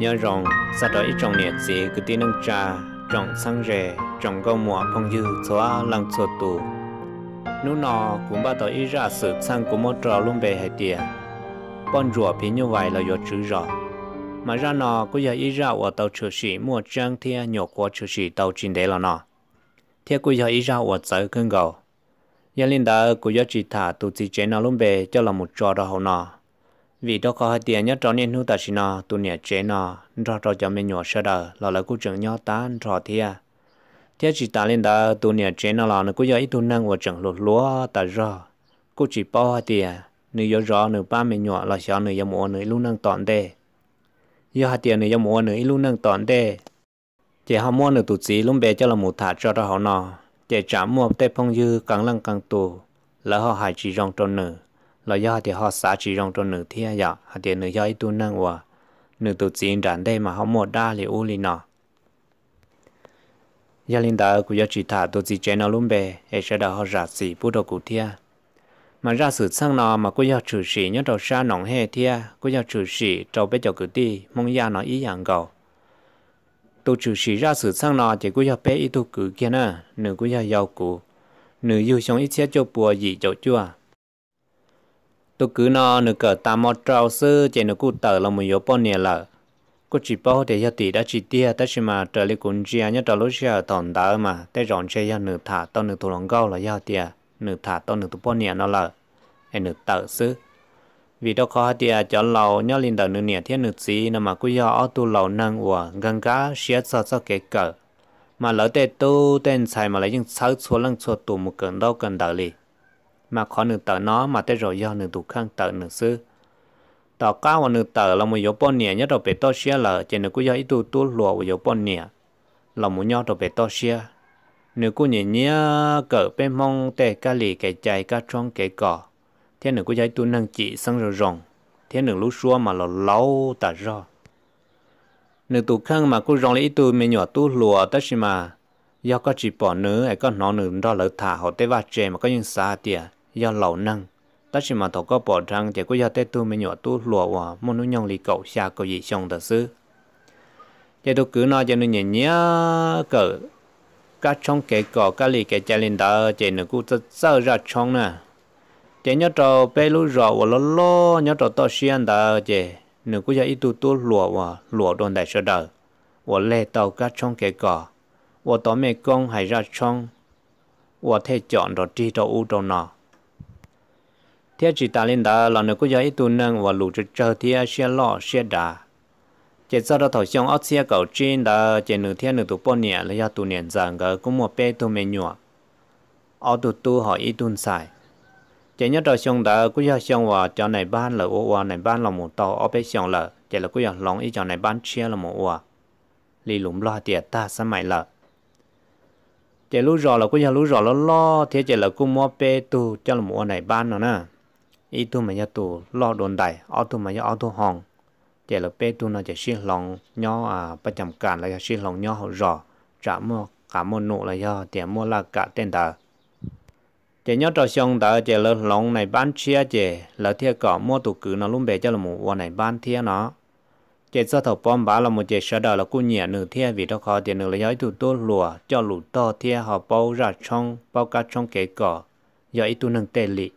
nhớ rằng, sau đó ít trồng nhiệt gì, cứ tin nâng trà trồng sang rề trồng câu mùa phong dư xóa lăng xóa tù. Nú nọ cũng bắt đầu ít ra sự sang của một trò luôn về hệ tiền bọn rùa phía như vậy là do chữ rõ mà ra nọ cũng giờ ít ra ở tàu chữ sĩ mua trang thia nhỏ qua chữ sĩ tàu trình đấy là nọ. Thia cũng giờ ít ra ở tới cơn gầu. Giờ linh đã cũng giờ chỉ thả tụ chỉ chế nào luôn về cho là một trò đó hậu nọ vì đó có hai tiền nhất cho nên hữu ta chỉ nó tu nhẹ chế nó rõ rõ cho mình nhỏ sơ đờ là lại cũng chẳng nhỏ ta rõ thia. Thế chỉ ta lên đã tu nhà chế nó là nó cũng giờ tu năng và chẳng lột lúa, ta rõ. Cũng chỉ bao tiền nếu giờ rõ nếu ba mình nhỏ là sao nếu giờ mua nếu luôn năng tọn đề giờ hai tiền nếu giờ mua nếu luôn năng tọn đề chỉ họ mua nếu tu chỉ luôn bé cho là một thả cho đó họ nọ. Chỉ trả mua, tê phong dư, càng lăng càng tù là họ hại chỉ rong trong nửa là do thì họ xả chỉ rong trong nửa thiên giờ họ tiền do giờ tu năng hòa nửa tu chỉ đàn đây mà họ mua đa li u li nọ gia linh đạo của gia chỉ thả tu chỉ chế nó luôn bề hệ sẽ đạo họ giả sĩ bút đầu cụ thiên mà ra sự sang nọ mà cô gia chủ sĩ nhớ đầu xa nòng hệ thiên cô gia chủ sĩ trâu bé cho cử ti, mong gia nó ý dạng cầu Tu chủ sĩ ra sự sang nọ chỉ cô gia bé ý tu cử kia nè nửa cô gia giàu cụ nửa yêu sống ít xe cho bùa gì cho chua tu cứ nó nửa cỡ ta mò trâu sư chạy nửa cụ tờ là một yếu bao nhiêu là cô chỉ bảo để cho tỷ đã chỉ tia, ta chỉ mà trở lại cũng chia nhớ trở lúc xưa thằng đó mà. Để rọn chơi cho nửa thả tao nửa thủ lòng gâu là do tia. Nửa thả tao nửa thủ bao nhiêu nó là hay nửa tự sư. Vì đó khó tia cho lâu nhớ linh đầu nửa nhẹ thiên nửa gì nó mà cứ do ở tu lâu năng của gần cá xé sao sao cái cờ. Mà lỡ tê tu, tên xài mà lấy những sáu số lăng số tù một cơn đâu cần đợi li mà khó nửa tờ nó mà tới rồi do nửa tụ khang tờ nửa sư tờ cao và nửa tờ là một yếu bọn nhẹ nhất đầu bể to xia lở chỉ nửa cũng do ít tu tu lùa và yếu bọn nhẹ là một nhau đầu bể to xia. Nửa cũng nhẹ nhẹ cỡ bên mong tề ca lì cái chạy ca trong cái cỏ thế nửa cũng do tu năng chỉ sang rồi rồng thế nửa lúc xua mà là lâu tờ ra nửa tụ khăn mà cũng rong lấy ít tu mình nhỏ tu lùa tất mà. Do có chỉ bỏ nữa ai có nó nửa đó lỡ thả họ tế va chè mà có những xa tiệt do lẩu năng ta chỉ mà thọ có bỏ răng chỉ có do tết tu mới nhỏ tu lùa hòa, muốn nuôi nhong lì cậu xa cậu gì xong thật sự. Chỉ tôi cứ nói cho nó nhẹ nhẹ cỡ các trong cái cỏ các lì cái chạy lên đó chỉ nó cũng rất sợ ra trong nè. Chỉ nhớ trò bé lú rõ và lo lo nhớ trò to xiên đó chỉ nó cũng do ít tu tu lùa hòa lùa đồn đại sợ đời và lê tàu các trong cái cỏ và tao mẹ con hay ra trong và thế chọn rồi đi đâu u đâu nào thế chỉ ta lên đó là nó có giấy tu năng và lũ chơi chờ thế xe lọ xe đà. Chỉ sau đó thổi xong ớt xe cầu trên đó chỉ nửa thế nửa tu bao nhiêu là do tu niệm rằng cái cũng một bé tu mê nhỏ, ở tu tu họ ít tuân xài chỉ nhớ đó xong đó cứ do xong và cho này ban là ô ô này ban là một tàu ở bé xong là chỉ là cứ do lòng ít cho này ban chia là một ô lì lủng lo tiệt ta sao mày là chỉ lũ rõ là cứ do lũ rõ là lo thế chỉ là cũng mua bé tu cho là một này ban nữa nè ý tu mà nhà tu lo đồn đại ở tu mà nhà ở tu hòn chỉ là bé tu nó chỉ xin lòng nhỏ à bắt chậm cản là xin lòng nhỏ hậu rõ trả mua cả mua nụ là do tiền mua là cả tên đó chỉ nhớ trò xong đó chỉ là lòng này bán chia chỉ là thiệt cả mua tụ cử nó luôn bé cho là một วัน này bán thiệt nó chỉ do thầu bom bá là một chế sợ đời là cô nhẹ nửa thiệt vì đó khó tiền nửa là do tụ tu lùa cho lũ to thiệt họ bao ra trong bao cả trong cái cỏ do ít tu nâng tiền lị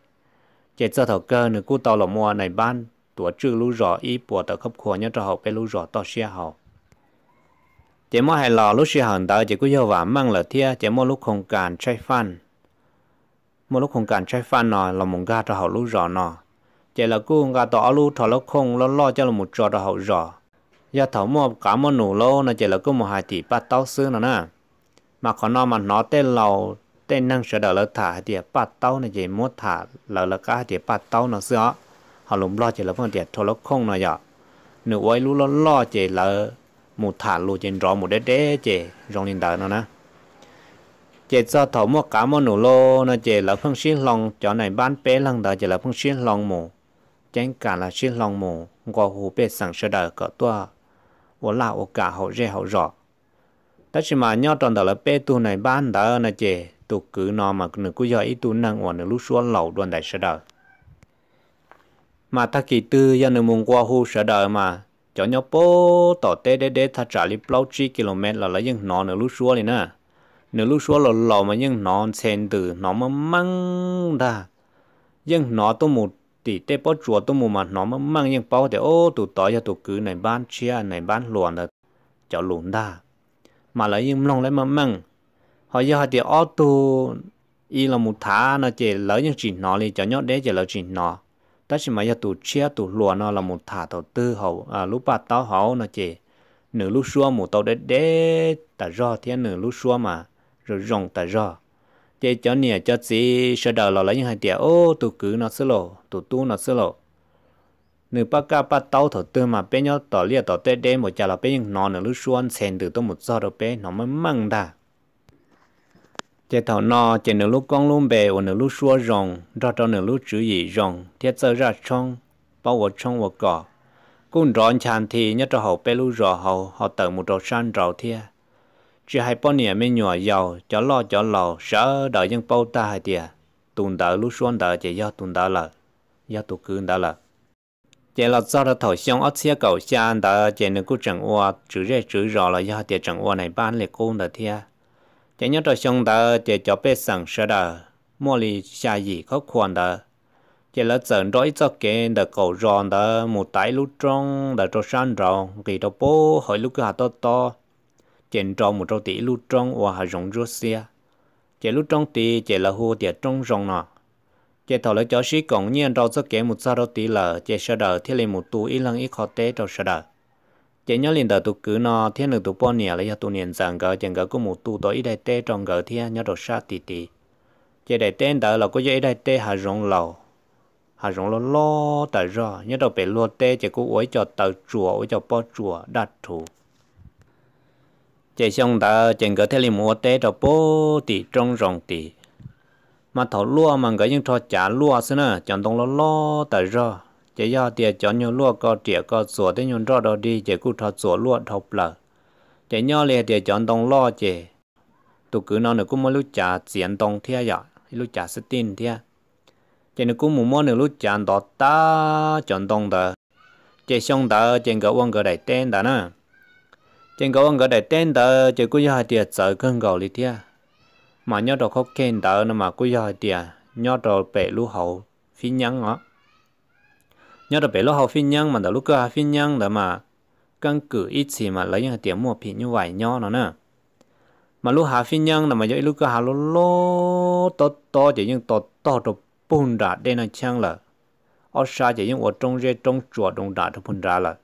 chỉ cho thầu cơ nữa cú tàu là mua này ban tuổi trừ lú rõ ý bùa tàu khắp khổ nhớ cho họ bé lú rõ to xe họ. Chỉ mua hay lò lú xe hẳn đó chỉ có yêu và mang là thia chỉ mua lúc không cản trái phan. Mua lúc không cản trái phan nọ là một ga cho họ lú rõ nọ. Chỉ là cú ga tàu lú thọ lúc không lo lo cho là một trò cho họ rõ. Giờ thầu mua cả mua nụ lô, nó chỉ là cú một hai tỷ ba tàu xưa nữa nè. Mà còn nó mà nó tên lầu tên năng sửa đỡ lỡ thả thì bắt tàu này chỉ muốn thả lỡ lỡ cá thì bắt tàu nó sửa họ lùm lo chỉ là phương tiện thô nó không nó giờ. Nửa quay lú lo lo chỉ là một thả lù trên rõ một đế đế chỉ rong lên đỡ nó nè. Chỉ do thầu mua cá mua nụ lô nó chỉ là phương xí lòng chỗ này bán bé lăng đỡ chỉ là phương xí lòng mù. Chẳng cả là xí lòng mù gọi hồ bê sẵn sửa đỡ cỡ tua. Ủa là ủa cả hậu rẻ hậu rõ. Tất nhiên mà nhau tròn đỡ là bê tu này bán đỡ nó chỉ tu cứ nó mà nữ cứ do ít năng hoặc nữ lúc xuống lầu đoàn đại sở đời. Mà ta kỳ tư do nữ muốn qua hưu sở đời mà cho nhau bố tỏ tê đê đê ta trả lý bao chi km là lấy những nó nữ lúc xuống này nè nữ lúc xuống là lầu mà những nó sen từ, nó mà măng ra. Nhưng nó tôi một tỷ tê bó chùa tôi mù mà nó mà mang những bao để ô tụ tỏ cho tụ cứ này bán chia, này bán luồn là cho lùn đa mà lấy những lòng lấy mà mang họ giờ họ thì ô y là một thả nó chỉ lấy những chuyện nó thì cho nhớ để chỉ lấy chuyện nó. Đó chỉ mà giờ tụ chia tụ lùa nó là một thả đầu tư hậu. À lúc ba tao hậu nó chỉ nửa lúc xua một tàu để để ta do thì nửa lúc xua mà, rồi rong ta do để cho nè cho chị sợ đầu là lấy những hai điều ô tụ cứ nó sơ lộ tụ tu nó sơ lộ. Nửa ba ca ba tàu thầu tư mà bên nhau tỏ lia tỏ tết đê một chả là bên nó nửa lúc xua sen từ tôi một giờ đâu bên nó mới măng đà thế thảo nọ, chỉ nửa lúc con luôn bề và nửa lúc xua rồng ra cho nửa lúc chữ gì rồng thế giờ ra trong, bao vật trong vật cỏ. Cũng rõ chàn thì nhất cho hậu bê lu rò hậu, họ tự một trò san rào thia. Chỉ hai bao nhiêu mấy nhỏ giàu cho lo cho lò, sợ đợi những bao ta hai tia tuần đợi lúc xuân đợi chỉ do tuần đợi là do tụ cứ đợi là chỉ là do đó thổi xong ớt xe cầu xa đợi chỉ nửa cứ chẳng qua chữ rẻ chữ rò là do tia chẳng qua này ban lệ cô đợi thia chỉ nhớ cho xong ta chỉ cho bé sẵn sợ đó. Mua li xa gì khó khoản đó. Chỉ là dẫn đôi cho cái đó cầu ròn đó. Một tay lúc trong đó cho san ròn kỳ đó bố hỏi lúc cái hạt to to. Chèn tròn một trâu tỷ lúc trong và hạt rong rúa xe chỉ lúc trong tỷ chỉ là hồ tiệt trong rong nọ. Chỉ thầu lấy cho sĩ cộng nhiên đâu cho cái một sao đó tỷ là chỉ sợ đó thiết lên một tu ít lần ít khó tế đâu sợ đó chỉ nhớ liền đầu tụ cứ nó thiên lực tụ bao nhiêu là tụ niệm rằng gỡ chẳng gỡ có một tụ tối đại tê trong gỡ thiên nhớ đồ sát tì tì chỉ đại tên đó là có dễ đại tê hà rong lầu hà rong lo lo tại do nhớ đồ bể lo tê chỉ có ối cho tàu chùa ối cho bao chùa đặt thủ chỉ xong đó chẳng gỡ thiên liền mua tê cho bao tì trong rong tì mà thầu lúa mà gỡ những trò chả lúa xí nữa chẳng đông lo lo tại do chỉ do tiền cho nhiều lúa có trẻ có sủa thế nhiều rõ đó đi, chỉ cứ thọ sủa lúa thọ lợ. Chỉ nhỏ liền tiền chọn đồng lo chỉ. Tụ cứ nó nữa cũng mới lúc trả tiền đồng thia vậy lúc trả sẽ tin thia. Chỉ nữa cũng muốn mua nữa lúc trả đó ta chọn đồng đó chỉ xong đó chỉ có uang cái đại tên đó nữa chỉ có uang cái đại tên đó chỉ cứ do tiền sợ cơn gạo đi thia. Mà nhớ đó khóc khen đó mà cứ do tiền nhớ đó bể lúa hậu phi nhắn á nhớ được bé lo học phiên nhân mà đã lúc cơ học phiên nhân đó mà căn cứ ít gì mà lấy những tiền mua phí như vậy nhỏ nó nè. Mà lúc học phiên nhân là mà giờ lúc cơ học lo lo to to chỉ những to to đồ bùn ra đây là chăng là ở xa chỉ những ở trong rễ trong chùa trong đá đồ bùn ra là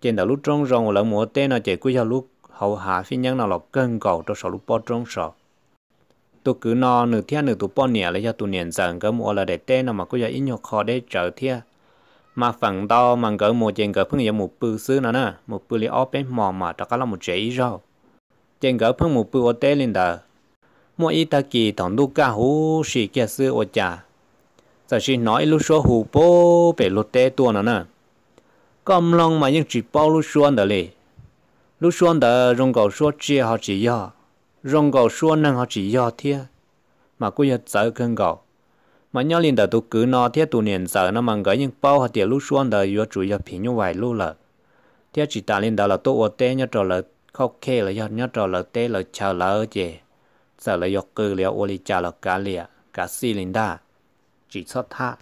trên đó lúc trong rồng là mua tên là chỉ cứ cho lúc hậu hạ phiên nhân nào là cân cầu cho số lúc bao trong số tôi cứ no nửa thiên nửa tụ bỏ nhẹ lấy cho tụ niệm rằng cái mùa là để tên nào mà cứ giờ ít nhiều khó để trở thiên mà phần to mà gỡ một chuyện gỡ phương một bự xứ nữa nè. Một bự li ở bên mò mà đó là một chế rồi chuyện gỡ phương một bự ở tê lên đó mỗi ít ta kỳ thằng đu ca hú xì kia sư ở cha giờ xin nói lúc số hù bố về lột tê tua nữa nè. Cầm lòng mà những chỉ bao lúc xuân đó lì. Lúc xuân đó rong cầu số chia họ chỉ do. Rong cầu số năng họ chỉ do thiệt mà cô giờ sợ cơn cầu mà nhau liền đã tu cứ nó thiết tu niệm sợ nó mang cái những bao hạt tiền lúc xuân đời vừa chủ yếu phí như vậy lúa là thiết chỉ ta liền đã là tu ở tê, nhớ trò là khóc khe là nhớ trò là tê là chờ là ở chè sợ là giọt cứ liệu ô li chờ là cá lìa cá si liền đã chỉ xuất tha.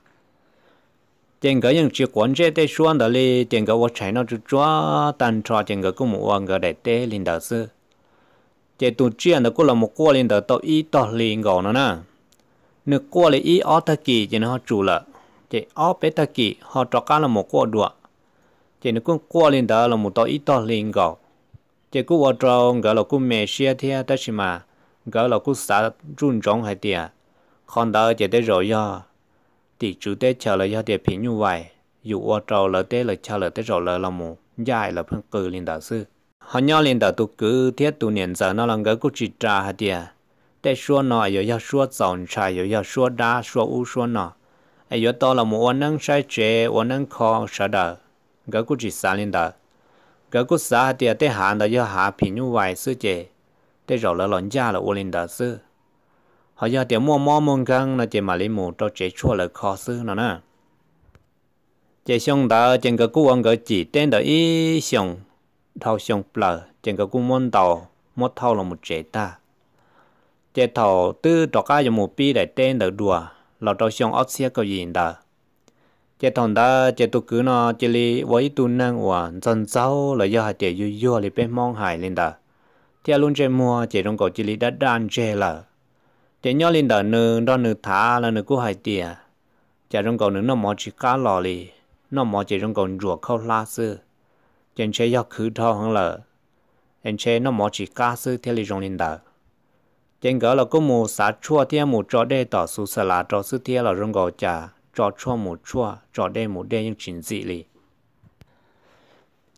Tiền cái những chiếc quần chế tê xuân đời li tiền cái vật chạy nó chú chúa tan trò tiền cái cũng một người để tê liền đã sư chế tu chuyện đó cũng là một cô liền đã tao ý tao liền gọi nó nè nếu qua lại ý ở ta kỳ thì nó chủ là chỉ ở bé ta kỳ họ cho cả là một qua đùa. Chỉ nếu cũng qua lên đó là một tổ ít tao lên gạo chỉ cũng vào trong gạo là cũng mẹ xe theo ta chỉ mà gạo là cũng xả run trong hay tiệt còn đó chỉ để rồi do thì chủ tế chờ là do để phí như vậy dù vào trong là tế là chờ là tế rồi là là một dài là phân cử lên đó sư họ nhau lên đó tu cứ thiết tu niệm giờ nó là gạo cũng chỉ trả hay tiệt แต่ชัวหน่อยอยู่ยาชัวสอนชายอยู่ยาชัวดาชัวอู้ชัวหน่อไอ้ยตอละมัวนั่งใช้เจวันั่งคอชะเดอก็กูจิสาลินเดอก็กูสาเตียเตหานเดอยาหาผิญุไวซื้อเจได้รอละหลอนยาละอูลินเดอซื้อเขาอยาเตียมัวมอมงกังนะเจมาลิมูตอเจชัวละคอซื้อนะนะเจชงเดอเจงก็กูวังก็จีเต้นเดออีชงเท่าชงเปล่าเจงก็กูมอนเตอมดเท่าละมุเจตา chế thầu tư trọ cá dùng một pi để tên đỡ đùa là trò xong ớt xe cầu gì đó chế thằng đó chế tụ cứ nó chế li với tu năng của dân sâu là do hạt chế yu yu li bên mong hải lên đó theo luôn chế mua, chế trong cổ chế li đã đan chế là. Chế nhỏ lên đó nữ đó nữ thả là nữ cú hại tiền chế trong cổ nữ nó mò chỉ cá lò li nó mò chế trong cổ ruột khâu la sư. Chế chế do khứ thọ hơn là chế nó mò chỉ cá sư theo li trong lên đó chế gỡ là có một xã chua thì một trò đây tỏ su sả là trò sư thì là rong cổ chả trò chua một chua trò đây một đây những chuyện gì li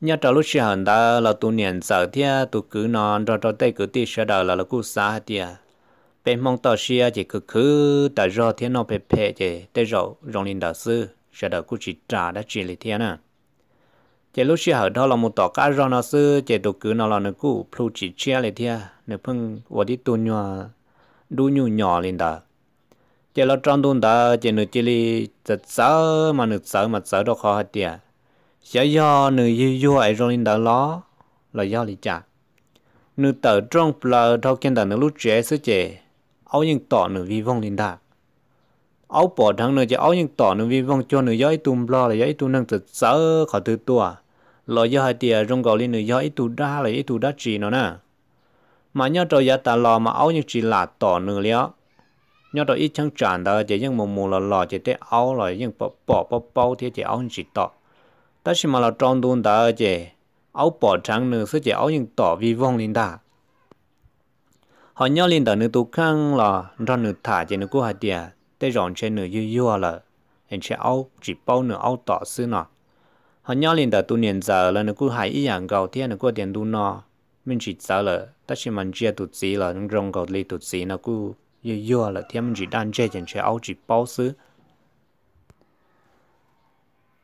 nhà trò lúc xưa hẳn đã là tu niệm sợ thì tu cứ non cho cho tay cứ ti sợ đời là là cú xa thì bên mong tỏ xia chỉ cứ cứ tại do thiên nó phê phê chỉ tây rồi rong linh đạo sư sợ đời cú chỉ trả đã chỉ li thiên nè chỉ lúc xưa hẳn đó là một tỏ cá rô nó sư chỉ đồ cứ nó là nó cũ, plu chỉ chia lại thia nó phăng vào đi tu nhỏ đu nhu nhỏ lên đó chỉ là trong tuần đó chỉ nó chỉ li giật sợ mà nó sợ mà sợ đâu khó hết tiệt sợ do nó yêu yêu ai rồi lên đó lo là do lý trả nó tờ trong là thâu kiến đó nó lúc trẻ sư chỉ áo những tỏ nó vi vong lên đó áo bỏ thằng nữa chứ, áo những tỏ nữ vì vong cho nữ giấy ít tùm lo là giấy ít tùm năng tự sợ khỏi từ tua. Lo do hai tiệt rong gọi linh nữa giấy ít tù đa là ít tù đa chỉ nó nè. Mà nhớ trò giá ta lo mà áo những chỉ là tỏ nữa liao nhớ trò ít chẳng tràn đó chỉ những mù mù là lo chỉ để áo là những bỏ bỏ bỏ, bao thì chỉ áo chỉ tỏ. Ta chỉ mà là tròn đun đó chỉ áo bỏ trắng nữa sẽ chỉ áo những tỏ vì vong lên đã họ nhớ lên đó nữa tu khăn là, ra nữa thả chỉ nữa cô hai địa để rong trên nửa yêu yêu là anh chỉ áo chỉ bao nửa áo tỏ sư nọ. Họ nhớ lên đó tu niệm giờ là nữa cô hại ý dạng gạo thiên nữa cô tiền tu nọ mình chỉ sợ là ta chỉ mình chia tụt gì là nó rong gạo li tụt gì nó cô yêu yêu là thêm chỉ đang chơi chẳng chơi áo chỉ bao sư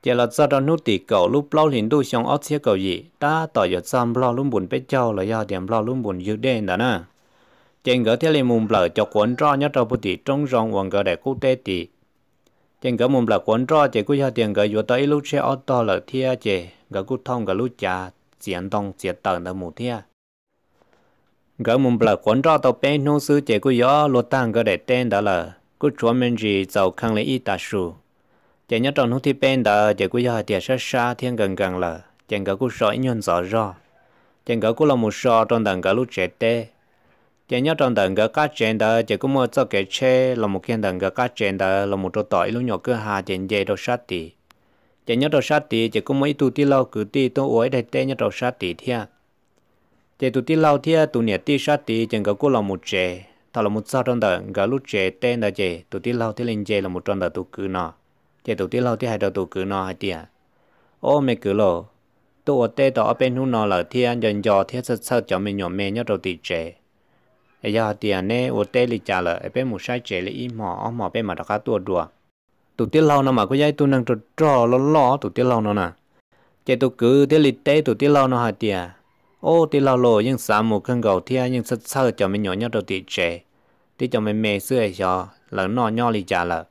giờ là do đó nút tỷ cầu lúc lâu liền đôi xong áo xe cầu gì ta tỏ giờ xăm lo luôn buồn bé châu là do tiền lo luôn buồn dữ đen đó nè trên gỡ theo liền mùng lở cho cuốn rõ nhất trong bút tỷ trong rong hoàng gỡ để quốc tế tỷ trên gỡ mùng lở cuốn rõ chỉ cũng cho tiền gỡ vô tới lúc xe ô tô là thia chỉ gỡ cú thông gỡ lúc cha diễn đồng diễn tầng là mù thia. Gỡ mùng bờ cuốn rõ tàu bên nông sư chỉ có gió lô tăng gỡ để tên đó là cứ chúa mình gì giàu khang lấy ít ta số chỉ nhất trong nông thi bên đó chỉ có cho tiền sát xa, thiên gần gần là chỉ gỡ cú sỏi nhon rõ rõ chỉ gỡ cú là một sọ trong đằng gỡ lúc trẻ tê chỉ nhớ trong đằng cái cá chén đó chỉ có một cho cái chê là một kiện đằng cái cá chén đó là một chỗ tỏi lúc nhỏ cứ hà chỉ dây đồ sát tì chỉ nhớ đồ sát tì chỉ có mấy tu ti lâu cứ ti tôi uống để tên nhớ đồ sát tì thiệt chỉ tu ti lâu thia tu nhẹ ti sát ti chẳng có cô là một trẻ. Thà là một sao trong đời cái lúc trẻ tên là trẻ tu ti lâu thì lên trẻ là một trong đời tu cứ nọ. Chỉ tu ti lâu thì hai đầu tu cứ nọ hai tia ô, mẹ cứ lo tụi ở tê đó bên hú nọ là thia dần dò thia sơ sơ cho mình nhỏ mẹ nhớ đầu ti trẻ ai giờ tia à, nè ở tê li trả là ai bé mua sai trẻ là im mỏ ở mỏ bên mà đã cá tua đùa. Tụi ti lao nó mà có dây tụi năng trò trò lo lo tụi ti lao nó nè chỉ tụi cứ thế li tê tụi ti lao nó hai tia ô thì lao lộ nhưng sáng một cân gầu thì nhưng sơ sơ cho mình nhỏ nhỏ đầu tí trẻ thì cho mình mẹ xưa cho là nọ nhỏ lì trả là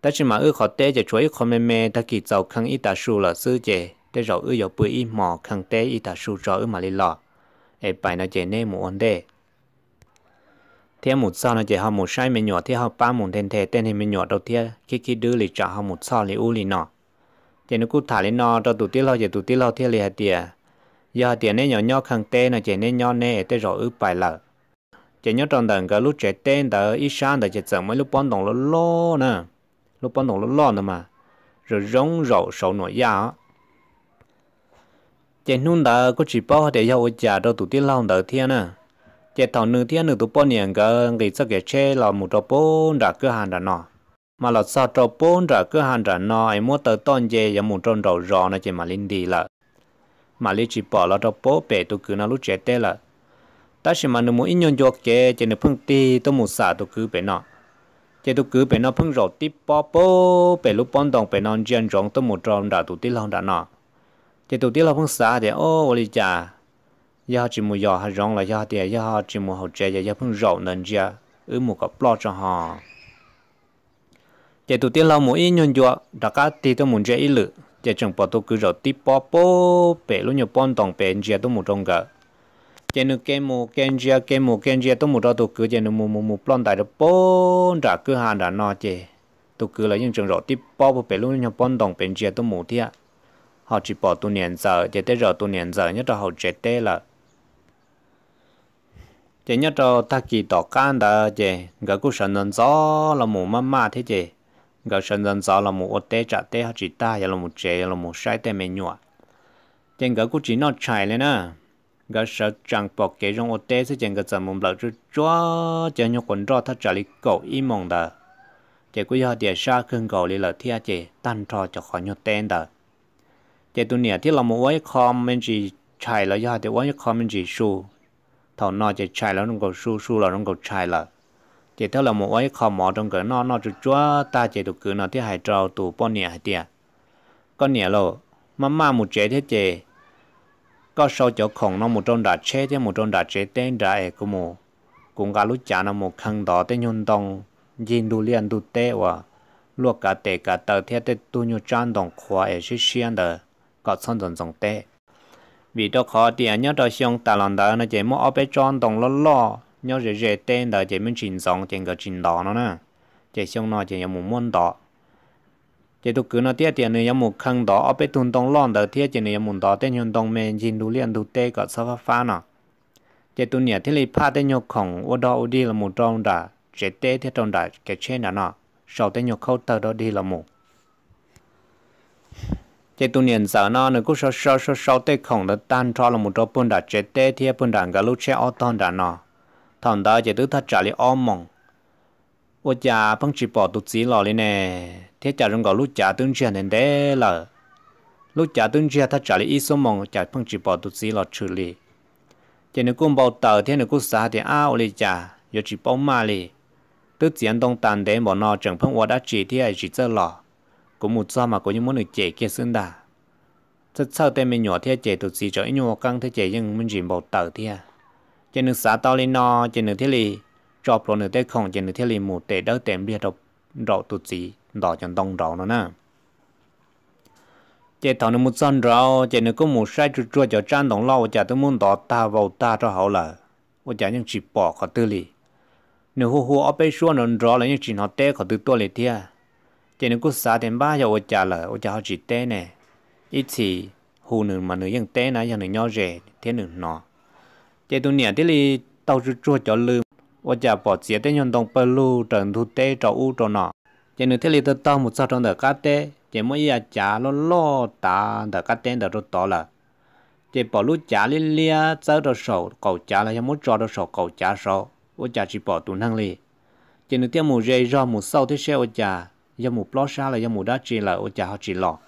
ta chỉ mà ư khó té cho chuối khó mè mè ta kỳ giàu khăn ít ta su là xưa trẻ để rồi ư yếu bưởi ít mỏ khăn té ít ta su cho ư mà lì lọ ê bài nó trẻ nê một ổn đề thế một sao nó chỉ học một sai, mình nhỏ thế học ba một tên thế tên thì mình nhỏ đầu tiên, khi khi đưa lì trả học một sao lì u lì nọ. Chỉ nó cứ thả lên nọ cho tụi tiếc lo chỉ tụi tiếc lo thế lì hạt tiền giờ tiền nên nhỏ nhỏ khăn tê, nó chỉ nên nhỏ nè tê rồi ướp bài lợ chỉ nhớ trong đằng cái lúc trẻ tên đó ít sáng đó chỉ chẳng mấy lúc bón đồng lo lo nè. Lúc bón đồng lo lo nữa mà. Rồi rong rậu sầu nổi da chỉ nung đó có chỉ bao để cho ôi già cho tụi tiên lo đó thiên nè chế thằng nữ thiên nữ tụi bao niệm cái người sẽ cái chế là một trò bốn đã cứ hàng đã nọ. Mà là sao trò bốn đã cứ hàng đã nọ em muốn tới tôn chế và một tròn đầu rò nó chỉ mà linh đi là mà lý chỉ bỏ là đó bố, bể tôi cứ nó lúc chế tê là ta chỉ mà nữ muốn in nhon cho kê chỉ nữ phương ti tôi một xả tôi cứ bể nọ. Chế tôi cứ bể nọ phương rồi tiếp bỏ bố, bể lúc bón đồng bể non chân rong tôi một tròn đã tụi tí lòng đã nọ. Chế tụi tí lòng phương xả thì ô ô lý chả giờ chỉ một giờ hay rong là giờ thì giờ chỉ một hậu trẻ giờ phun rậu nên giờ ở một cái plot cho họ giờ tụi tiền lâu mỗi nhân dọa đã cả thì tôi muốn chơi ít lử giờ chẳng bỏ tôi cứ rậu tiếp bỏ bố bể luôn nhiều bọn đồng bể chỉ tôi một trong cả giờ nó cái mù cái chỉ cái mù cái chỉ tôi một đó tôi cứ giờ nó mù mù mù plon đại được bốn đã cứ hàng đã nọ chơi tôi cứ là những trường rậu tiếp bỏ bố bể luôn nhiều bọn đồng bể chỉ tôi một thiệt họ chỉ bỏ tôi niệm giờ giờ tới giờ tôi niệm giờ nhất là họ chết tê là chỉ nhớ cho ta kỳ tỏ can đó chỉ cái cú sản dân gió là mù mà mà thế chỉ cái sản dân gió là mù ô tê trả tê họ chỉ ta là mù chế là mù sai tê mẹ nhọ chỉ cái cú chỉ nó chạy lên à, cái sợ chẳng bỏ kế trong ô tê sẽ chỉ cái giờ mù lợn chú chúa chỉ nhớ quần rõ thắt trả lý cầu im mong đó chỉ cú giờ địa sa khương cầu lý lợt thiên chỉ tan trò cho khỏi nhọ tên đó chỉ tu nè, thì là mù cái comment chỉ chạy là giờ thì cái comment chỉ su thầu nó chỉ chạy là nó có su su là nó có chạy là. Chỉ theo là một cái mỏ trong cái nó nó chút chúa ta chỉ được cứ nó thì hay trâu tu bao nia hay tiệt con nia lo mà mà một chế thế chế có sau chỗ khổng nó một trong đã chế thế, một trong đã chế tên đã ấy của mù. Cũng cả lúc chả nó một khăn đó tên nhung đông nhìn đủ liền đủ tệ và luộc cả tệ cả tờ thế tệ tu nhu trang đồng khóa ấy sẽ xiên đời có xong dần dòng tệ vì đó khó tiền nhớ đó xong ta làm đó nó chỉ mua ở bên trong đồng lo lo nhớ rồi rồi tên đó chỉ mình trình dòng trên cái trình đó nó nè. Chỉ xong nó chỉ muốn muốn đó chỉ tôi cứ nó tiếc tiền này một khăn đó ở bên tuần đồng lo đó tiếc chỉ này muốn đó tên hiện đồng mình trình đủ liền đủ tệ có sao phá nó chỉ tôi nhớ thì lấy phá tên nhau khổng ở đó ở đi là một trong đó chỉ tệ thì trong đó cái trên đó nó sau tên nhau khâu tờ đó đi là một chế tu niên giờ nó nó cũng sau sau sau sau tết khổng nó tan cho là một chỗ bún đã chế tết thì bún đã cả lúc chế ô tô đã nó thằng đó chế tứ thật trả lại ôm mong ô cha băng chỉ bỏ tụt gì lò lên nè. Thế cha rong gọi lúc cha tương chia nên đấy là lúc cha tương chia thật trả lại ít số mong cha băng chỉ bỏ tụt gì lò xử lý chế nó cũng bảo tờ thế nó cũng xả thì à ô lì cha giờ chỉ bóng mà lì. Tứ chiến đông tàn đấy bọn nó chẳng phong ô đã chỉ thì ai chỉ chơi lò có một sao mà có những món được chế kia xương đà. Thật sao tên mình nhỏ thế, chế tụt xì cho ít nhỏ căng thế, chế nhưng mình chỉ bảo tờ thế à? Chế nước xã tao lên no, chế nước thế lì. Chọc rồi nước thế không, chế nước thế lì một tệ đỡ tèm bia đọc đọc tụt xì đỏ chân đông đỏ nó nè. Chế thằng nó một son rồi chế nó có một sai chua chua cho trang đồng lâu, chả tôi muốn đỏ ta vào ta cho hậu là ôi chả những chỉ bỏ khỏi tư lì. Nếu hô hô ở bên xuống nó rõ là những chỉ nó té khỏi tư tôi lì thế à? chỉ nếu cứ xả đến ba giờ ở nhà là ở nhà họ chỉ té nè ít thì hù nữ mà nữ ยัง té nè ยัง nữ nhỏ rẻ thế nữ nọ chỉ tôi nhớ thế là tao chú chua cho lư ở nhà bỏ chia tới nhân động bờ lu trần thu té cho u cho nọ chỉ nếu thế là tôi tao một sao trong đời cá té chỉ mỗi nhà trả lo lo ta đời cá té đời rất to là chỉ bỏ lu trả li lia chơi đồ sầu cầu trả là muốn cho đồ sầu cầu trả sầu ở nhà chỉ bỏ tụi năng li chỉ nếu tiêu một dây ra một sau thế xe ở nhà giờ một lo xa là giờ một đã chỉ là ô chả họ chỉ lọ.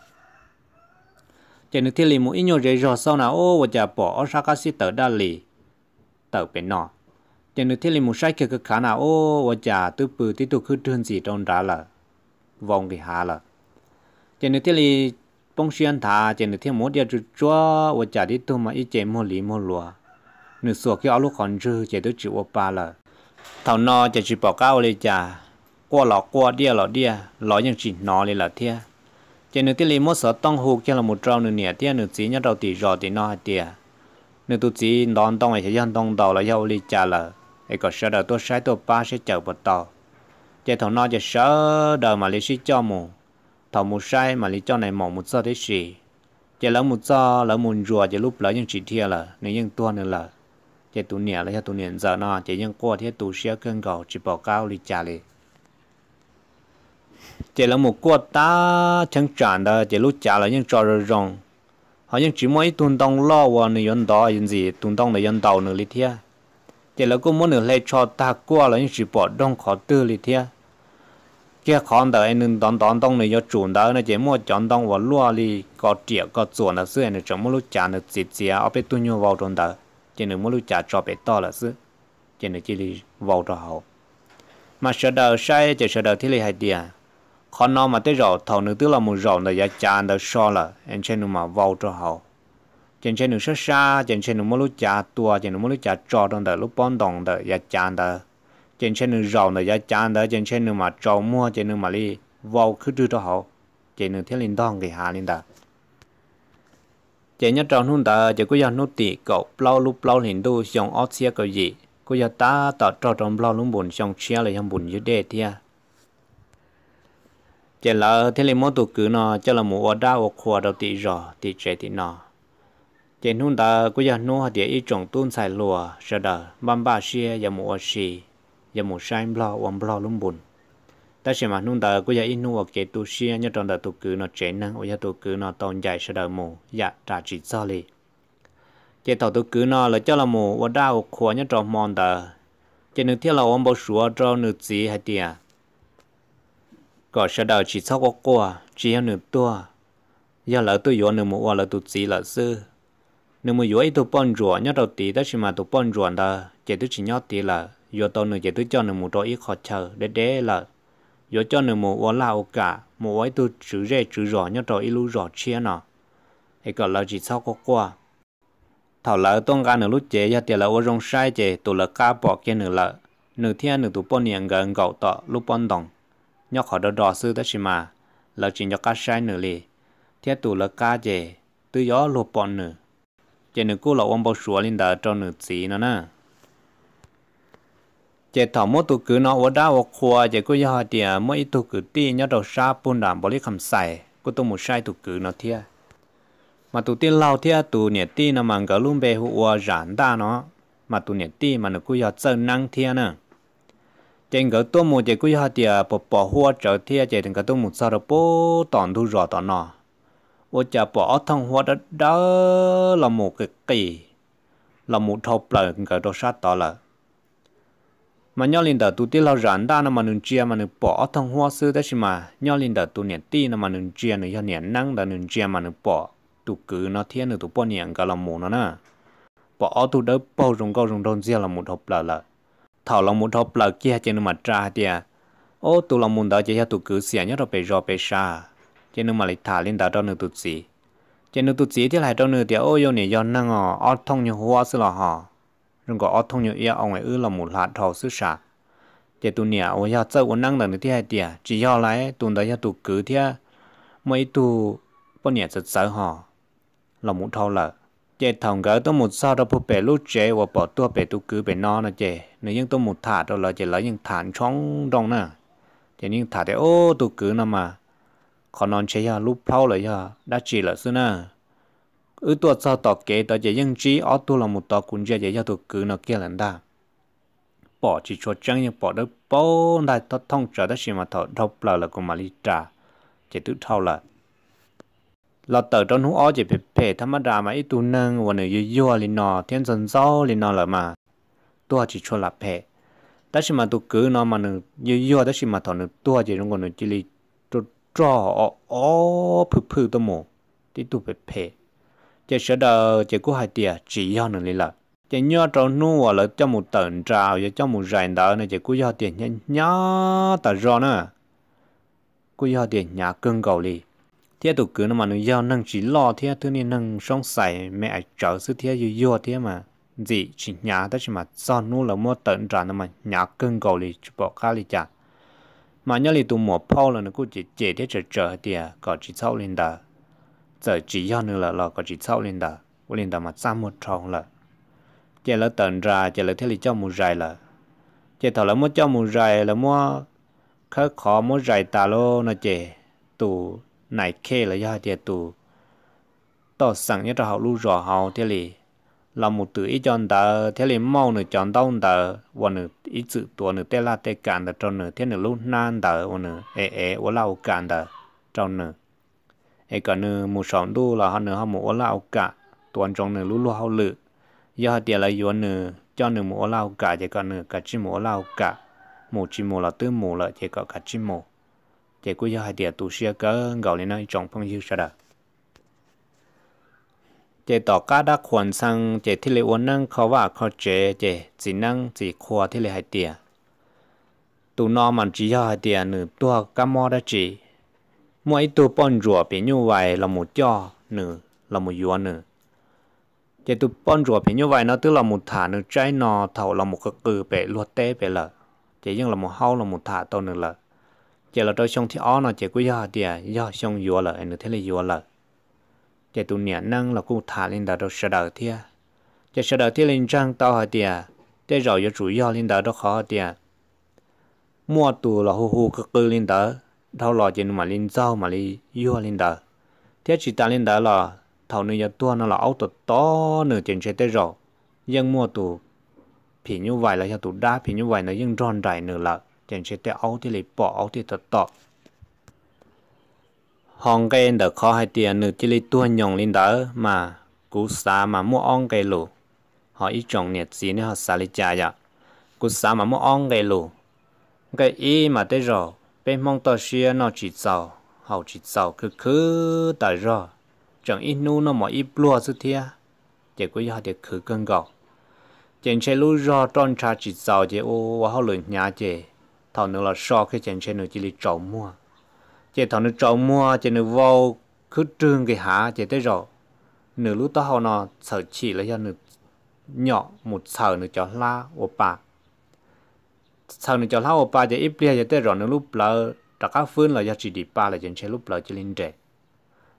Chỉ nếu thiên lý một ít nhiều dễ rồi sau nào, ô ô chả bỏ ô xa cái sĩ tờ đa lì, tờ bên nọ. Chỉ nếu thiên lý một sai kia cái khả nào, ô ô chả tư bự tí tục, cứ trơn gì trong đó là, vòng cái hạ là. Chỉ nếu thiên lý bông xuyên thả chỉ nếu thiên một điều chú chúa ô chả đi tu mà ít chế một lì một lúa nửa sổ kia áo lúc còn chưa chỉ tôi chịu ô ba là. Thảo nọ chỉ chỉ bỏ cao lên chả qua lọ qua dia lọ dia lọ những chỉ nó lên là thia chỉ nếu tí lấy một số tông hụt cho là một trâu nữa nè thia nữa chỉ nhớ đầu tỷ rõ tỷ nó thia nửa tu chỉ đón tông ấy sẽ dân tông đầu là yêu li trả là ấy có sợ đầu tôi sai tôi ba sẽ chờ bật tàu chỉ thằng nó chỉ sợ đầu mà lý sĩ cho mù thằng mù sai mà lý cho này mỏng một sợ thế gì chỉ lỡ một sợ lỡ một rùa chỉ lúc lỡ những chỉ thia là nên những tua nữa là chỉ tu nè là tu nè giờ nó chỉ những qua thế tu sẽ cơn cầu chỉ bỏ cao li trả lại chỉ là một quốc ta chẳng tràn đó chỉ lúc trả là những trò rồi rong họ những chỉ mỗi tuần đông lo và nơi nhân đó những gì tuần đông là nhân đầu nữa lý thia chỉ là cũng muốn được lấy cho ta qua là những chỉ bỏ đông khó tư lý thia kia khó đó anh nên đón đón đông này do chuẩn đó nó chỉ mua chọn đông và lúa đi có triệu có chuẩn là xưa này chẳng muốn lúc trả được gì gì ở bên tuần nhau vào trong đó chỉ nên muốn lúc trả cho bé to là xưa chỉ nên chỉ đi vào cho họ mà sợ đầu sai chỉ sợ đầu thì lại hai tiền khó nó mà tới rồi thầu nữa tức là một rồi là giá cha đã so là, anh trên mà vào cho họ trên trên nó sát xa trên trên nó mỗi lúc trả tua trên nó mỗi lúc trả cho trong đời lúc bón đồng đời giá cha đã. Trên trên nó rồi là giá cha đã trên trên nó mà cho mua trên nó mà đi vào cứ đưa cho họ trên nó thiết linh đong cái hà linh đã trên nhớ trong hôn ta chỉ có giờ nốt tiền cậu bao lúc bao hình đô xong ót xe cái gì có giờ ta tạo cho trong bao lúc buồn xong xe lại trong buồn dưới đề thia chỉ là, thế là mỗi tụ cứ nó, cho là một ở đau ở khoa đầu tị rõ tị trẻ tị nó chỉ hôn ta cứ giờ nung họ để ý trồng tuôn xài lùa, sợ đờ, băm ba xe giờ một ở xì, giờ một sai bao ôm bao lúc buồn ta xem mà nung ta cứ giờ in nuo cái tu xia, nhớ trong đời tu cứ nó trẻ năng ở tu cứ nó tồn dài sẽ đời mù dạ trả chỉ cho li chỉ tàu tu cứ nó là cho là mù và đau khoa nhớ trong mòn ta chỉ nước thiết là ông bảo sủa cho nước gì hay tiền có sẽ đời chỉ sau có qua chỉ hơn nửa tua giờ là tôi yếu nửa một là tôi chỉ là sư nửa một ấy tôi bận rùa nhớ đầu tí đó chỉ mà tôi bận rùa đó chỉ tôi chỉ nhớ tí là yếu tôi nửa chỉ tôi cho nửa một đôi ít khó chờ để để là yo cho nên một là lao cả một ấy tôi chữ rẻ chữ rõ nhớ rồi ilu rõ chia nọ thì còn là chỉ sau có qua thảo lỡ tôi gan nửa lúc chế giờ tiền là ô rong sai chế tôi là cá bỏ kia nửa lỡ nửa thiên nửa tôi bọn niệm gần gạo tọ lúc bọn đồng nhớ khỏi đồ đỏ sư đó chỉ mà. Là chỉ nhớ cá sai nửa lì, thế tụ là cá chế tư gió lụp bọn nửa. Chế nửa cú là ông bảo sủa lên đó cho nửa gì nó nè. Chế thọ mỗi tụ cứ nó ở đá ở khoa chế có giờ thì mỗi tụ cứ ti nhớ đầu sa bún đàm bỏ đi cầm sai cứ tụ một sai tụ cứ nó thia. Mà tụ ti lao thia tụ nhẹ ti nó mang lùm luôn bề hụa giản đa nó. Mà tụ nhẹ ti mà nó cứ giờ chân năng thia nè trên cái tôm một cái có hạt thì bỏ bỏ hoa trở thì cái trên cái tôm một sao đó bỏ tòn thu rõ tòn nọ ô chả bỏ thằng hoa đó đó là một cái kỳ. Là một thọc là cái đồ sát đó là mà nhau linh đạo tu tiên lao rắn đa mà nương chia mà nương bỏ thằng hoa sư đấy chứ mà. Nhau linh đạo tu niệm ti mà nương chia nương cho niệm năng đó nương chia mà nương bỏ tu cứ nó thiên nương tu bỏ niệm cả là một nó nè bỏ tu đỡ bao rong cao rong đông chia là một hộp là là thảo lòng một hộp là kia trên mặt tra tia. Ô tụ lòng muốn đó chỉ tu cứ xỉa nhất rồi bị rò bị sa trên mà lại thả lên đạo đó nương tụ gì trên nương tụ gì thì lại đó nương thì ô yêu này do năng ở thông như hoa sư là họ rồi có thông như yêu ông ấy ư là một hạt thầu xứ sạ để tụ nhà ô ya chơi ôn năng lần thứ hai tiệt chỉ do lại tụ đó ya tụ cứ thiệt mấy tụ bao nhiêu rất sợ họ là muốn thầu là chế thằng gỡ tôi một sao đó phụ bể lúc chế và bỏ tua bể tôi cứ bể no nè chế nếu như tôi một thả đó là chế lấy những thản chóng đông nè. Chế những thả để, ô tôi cứ nè mà. Còn non chế ya lúc phao là ya đã chỉ là xưa nè. Ư tua sao tọt kế đó chế những chỉ ở tu là một tỏ cũng chế cho tôi cứ nó kia lần ta. Bỏ chỉ cho chân nhưng bỏ được bao đại thoát thông trở đó mà thọ thọ là là cũng mà đi trả chế tự thao là là tờ trong hú ó chỉ phải phải tham gia mà ít tu nâng và nữa yêu yêu liền nọ thiên dân gió lên nọ là mà. Tua chỉ cho là phải đó mà tu cứ nó mà nữa yêu yêu đó mà thọ nữa tua chỉ trong còn nữa chỉ li tu cho ó ó phư phư tôi mù. Thì tu phải phải chỉ sợ đờ chỉ có hai tia chỉ do lên là chỉ nhớ trong nu là cho một tận trào và cho một rèn đó này chỉ có do tiền nhớ nhớ ta rồi nữa có do tiền nhà cưng cầu li thế tụ cứ nó mà nó do năng chỉ lo thế thứ này năng sống sài mẹ trở sự thế yêu vô thế mà. Gì chỉ nhà ta chỉ mà do nu là mua tận trà nó mà nhà cưng cầu li chụp bỏ cá li chả mà nhớ thì tụ mua phao là nó cũng chỉ chỉ thế trở trở thì có chỉ sau lên đó giờ chỉ do nữa là là có chỉ sau lên đó lên đó mà xa một tròn là. Chỉ là tận ra chỉ là thế thì cho một dài là. Chỉ thầu là mua cho một dài là mua khá khó mua dài ta lô nó chỉ tụ này kê là do tiệt tù tao sẵn nhất cho họ lưu rõ họ thế là là một từ ít chọn ta thế là mau nữa chọn đau ta và nữa ít sự tuổi nữa thế là thế cản ta cho nữa thế nửa lúc nan ta và nữa ế ế và lau cản ta cho nữa ai cả nửa một sòng đu là họ nửa họ một lao cả tuần trong nửa lúc lúc họ lự do họ tiền là do nửa cho nửa một lao cả chỉ còn nửa cả chỉ một lao cả một chỉ một là tư một là chỉ có cả chỉ một chỉ có giờ hai tiệt tu sửa cỡ gạo lên nơi trong phong yêu sao đó chỉ tỏ cá đã khoản sang chỉ thiết lệ uốn năng khó và khó chế chỉ chỉ năng chỉ khoa thiết lệ hai tiệt tu nó mà chỉ cho hai tiệt nửa tua cá mò đã chỉ mỗi tu bón rùa bị như vậy là một cho nữa là một yuan nữa chế tu bón rùa bị như vậy nó tức là một thả nửa trái nò thầu là một cái cừ bể luật tế bể lợ. Chế nhưng là một hao là một thả tao nữa lợ giờ là tôi xong thì ó nó chỉ có do địa à, do xong vừa là anh thế là vừa là chỉ tu nhẹ năng là cũng thả lên đó đâu sợ đầu thia à. chỉ sợ đầu thia lên trang tao hả địa để rồi giờ chủ yếu lên đó đó khó thì à. mua tụ là hù hù cực cứ lên đó thâu lò chỉ mà lên rau mà đi vừa lên đó thế chỉ ta lên đó là thầu nữa giờ tua nó là áo tụt to nửa trên chơi tới rồi nhưng mua tụ thì như vậy là cho tụ đá thì như vậy nó nhưng tròn rải nửa là trên sẽ tới áo thì lấy bỏ áo thì thật to hong cái đỡ khó hay tiền nửa chỉ lấy tuân nhồng lên đỡ mà cú sa mà mua ong cái lù họ ít trồng nhiệt gì nữa họ xa lấy trả dạ cú sa mà mua ong cái lù cái ý mà tới rồi bên mong tao xia nó chỉ giàu họ chỉ giàu cứ cứ tại rồi chẳng ít nu nó mà ít lúa sự thia chỉ có họ để cứ cân gạo Chẳng sẽ lú ro tròn trà chỉ giàu chỉ ô và họ lười nhà chỉ thằng nữa là so cái chèn xe nữa chỉ là trồng mua. Chỉ thằng nữa trồng mua chỉ nữa vô cứ trương cái há chỉ tới rồi. Nửa lúc tao họ nó sợ chỉ là do nửa nhỏ, một sợ nửa cho la ô bà sợ nửa cho la ô bà chỉ ít bia chỉ tới rồi nửa lúc lỡ tất các phương là do chỉ đi ba là chèn xe lúc lỡ chỉ linh trẻ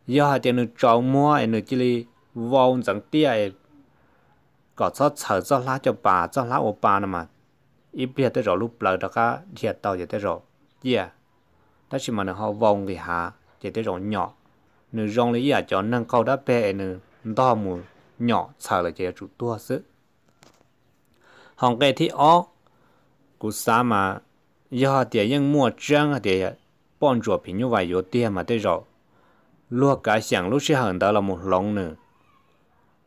do hai tiền nửa trồng mua nửa chỉ là vô chẳng tia có cho sợ, cho la cho bà, cho la ô bà nữa mà ít biết tới rồi lúc lỡ đó cả thiệt tàu vậy tới rồi yeah đó chỉ mà nó họ vòng thì hạ chỉ tới rồi nhỏ nữa rong lấy giả cho năng câu đã bé nữa đo mù nhỏ chờ là chỉ chủ tua sức hòng cái thì ó cú xa mà giờ tiền ยัง mua trang thì bọn chuột bình như vậy có tiền mà tới rồi lúa cả sáng lúc sẽ hận đó là một lông nữa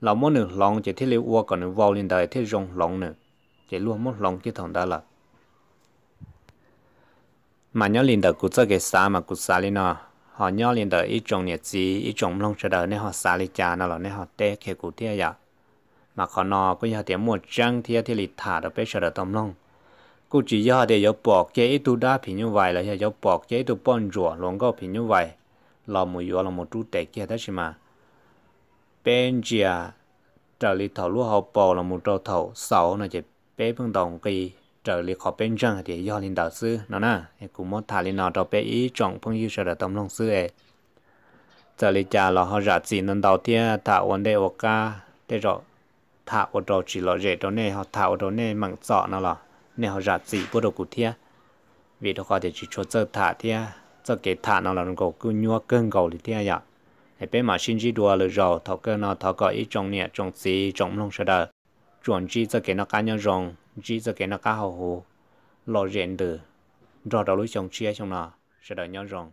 là một nửa lông chỉ thiết liệu qua còn nửa vào lên đời thiết rong lông nữa chỉ luôn một lòng cái thằng đó là. Mà nhớ linh đời cũng cho cái xa mà cũng xa lên nó. Họ nhớ linh đời ít trồng nhiệt gì ít trồng lông chờ đợi nên họ xa lên cha nó là nên họ té cái cụ thế vậy mà họ nó cũng như tiếng một trăng thì thì lịch thả được bé cho đời tâm lông cụ chỉ do để có bỏ cái ít tu đa thì như vậy là có bỏ cái tu bón rùa luôn có thì như vậy. Là một yếu là một chút tệ kia đó chứ mà. Bên chia trở lại thầu lúa họ bò là một trâu thầu sáu là chỉ bé phương đồng kỳ trở lại khó bên trong thì do linh đạo sư, nó nè cũng muốn thả lên nào cho bé ý, chọn phương yêu sở tâm long sư ấy. Trở lại cha là họ rạt gì nên đầu tiên thả vấn đề ở ca để rồi thả ở đâu chỉ là dễ đó này, họ thả ở đâu này mặn sọ nó là nên họ rạt gì bắt đầu cụ thiên vì đó có thể chỉ cho chơi thả thiên cho cái thả nó là nó cứ nhua cơn cầu thì thế vậy để mà xin chỉ đùa rồi rồi thọ cơ nó thọ có ý trong nhẹ trong gì trong long sẽ đời chuẩn chỉ cho cái nó cá nhân rong chỉ cho cái nó cá hậu hồ lo rèn được rồi đó lối trong chia trong nào sẽ đợi nhau rong